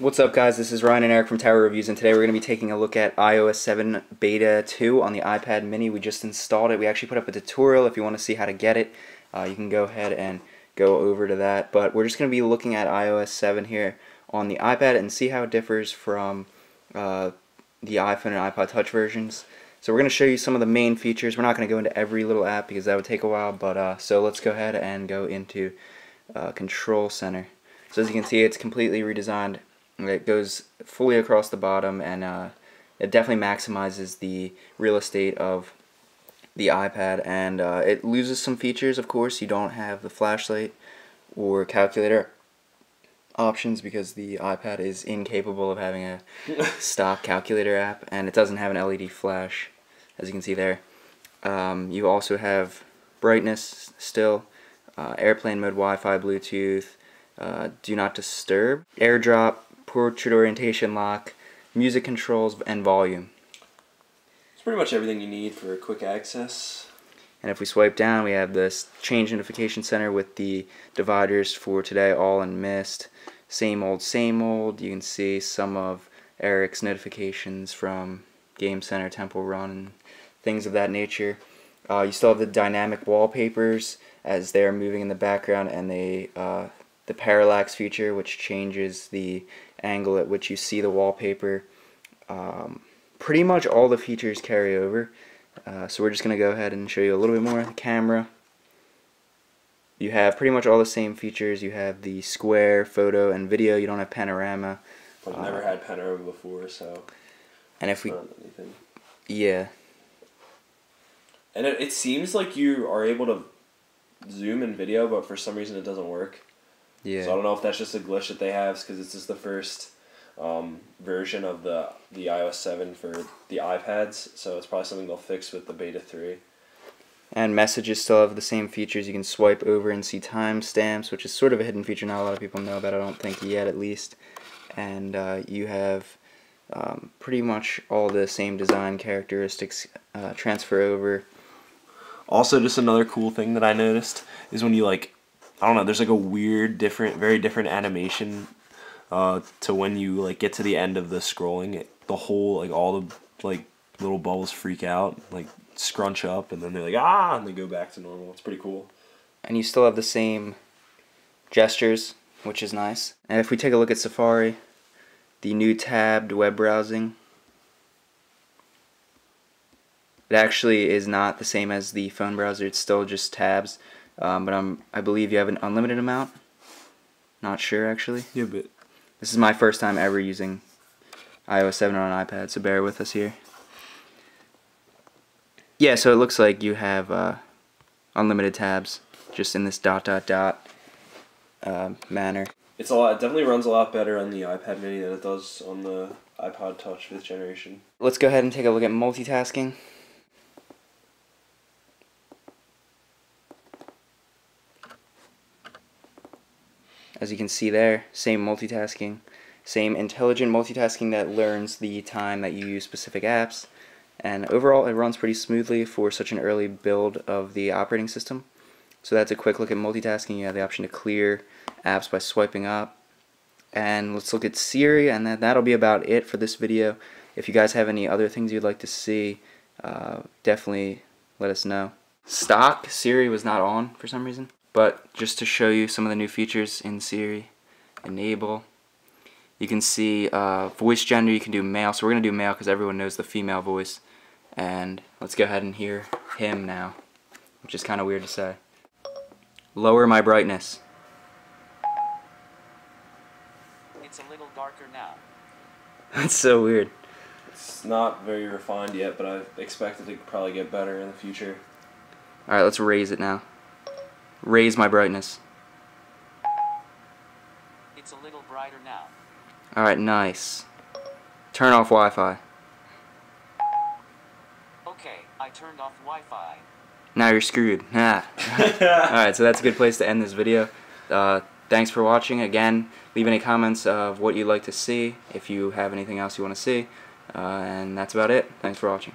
What's up guys, this is Ryan and Eric from TAWR Reviews and today we're going to be taking a look at iOS 7 Beta 2 on the iPad mini. We just installed it. We actually put up a tutorial if you want to see how to get it. Uh, you can go ahead and go over to that. But we're just going to be looking at iOS 7 here on the iPad and see how it differs from uh, the iPhone and iPod Touch versions. So we're going to show you some of the main features. We're not going to go into every little app because that would take a while. But uh, so let's go ahead and go into uh, Control Center. So as you can see, it's completely redesigned it goes fully across the bottom and uh, it definitely maximizes the real estate of the iPad and uh, it loses some features of course. You don't have the flashlight or calculator options because the iPad is incapable of having a stock calculator app and it doesn't have an LED flash as you can see there. Um, you also have brightness still uh, airplane mode Wi-Fi Bluetooth uh, do not disturb. Airdrop portrait orientation lock, music controls, and volume. It's pretty much everything you need for quick access. And if we swipe down, we have this change notification center with the dividers for today, all in missed. Same old, same old. You can see some of Eric's notifications from Game Center, Temple Run, and things of that nature. Uh, you still have the dynamic wallpapers as they're moving in the background, and they uh, the parallax feature, which changes the angle at which you see the wallpaper. Um, pretty much all the features carry over. Uh, so we're just going to go ahead and show you a little bit more. The camera. You have pretty much all the same features. You have the square, photo, and video. You don't have panorama. I've uh, never had panorama before, so. And if we. Yeah. And it, it seems like you are able to zoom in video, but for some reason it doesn't work. Yeah. So I don't know if that's just a glitch that they have because it's just the first um, version of the the iOS seven for the iPads. So it's probably something they'll fix with the beta three. And messages still have the same features. You can swipe over and see timestamps, which is sort of a hidden feature not a lot of people know about. I don't think yet, at least. And uh, you have um, pretty much all the same design characteristics uh, transfer over. Also, just another cool thing that I noticed is when you like I don't know. There's like a weird, different, very different animation uh, to when you like get to the end of the scrolling. It, the whole like all the like little bubbles freak out, like scrunch up, and then they're like ah, and they go back to normal. It's pretty cool. And you still have the same gestures, which is nice. And if we take a look at Safari, the new tabbed web browsing, it actually is not the same as the phone browser. It's still just tabs. Um, but I'm, I believe you have an unlimited amount. Not sure actually. Yeah, but this is my first time ever using iOS 7 on an iPad, so bear with us here. Yeah, so it looks like you have uh, unlimited tabs, just in this dot dot dot uh, manner. It's a lot. It definitely runs a lot better on the iPad Mini than it does on the iPod Touch fifth generation. Let's go ahead and take a look at multitasking. As you can see there, same multitasking, same intelligent multitasking that learns the time that you use specific apps, and overall it runs pretty smoothly for such an early build of the operating system. So that's a quick look at multitasking. You have the option to clear apps by swiping up. And let's look at Siri, and that, that'll be about it for this video. If you guys have any other things you'd like to see, uh, definitely let us know. Stock Siri was not on for some reason. But just to show you some of the new features in Siri, enable. You can see uh, voice gender, you can do male. So we're going to do male because everyone knows the female voice. And let's go ahead and hear him now, which is kind of weird to say. Lower my brightness. It's a little darker now. That's so weird. It's not very refined yet, but I expect it to probably get better in the future. Alright, let's raise it now. Raise my brightness. It's a little brighter now. Alright, nice. Turn off Wi-Fi. Okay, I turned off Wi-Fi. Now you're screwed. Ah. Alright, so that's a good place to end this video. Uh, thanks for watching. Again, leave any comments of what you'd like to see, if you have anything else you want to see. Uh, and that's about it. Thanks for watching.